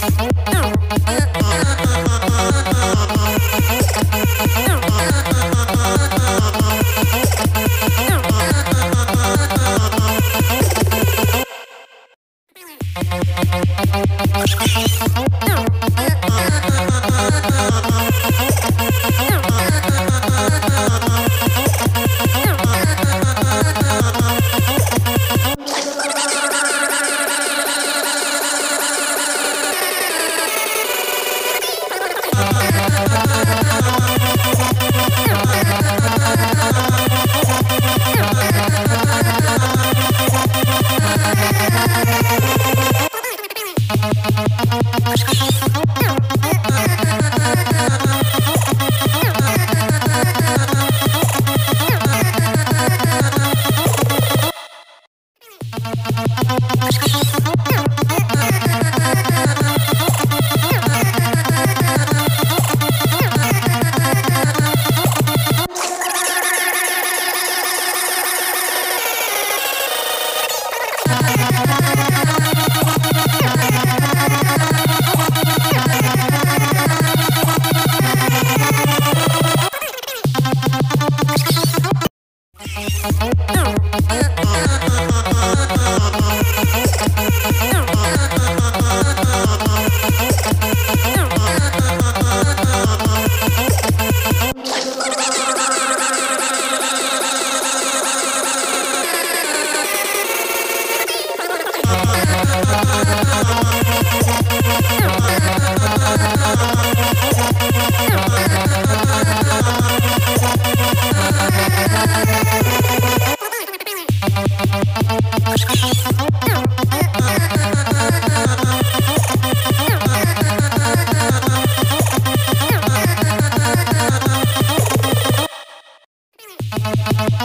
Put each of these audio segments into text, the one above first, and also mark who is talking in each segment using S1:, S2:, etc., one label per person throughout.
S1: Okay.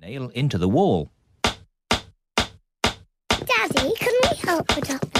S1: nail into the wall.
S2: Daddy, can we help the
S3: duckling?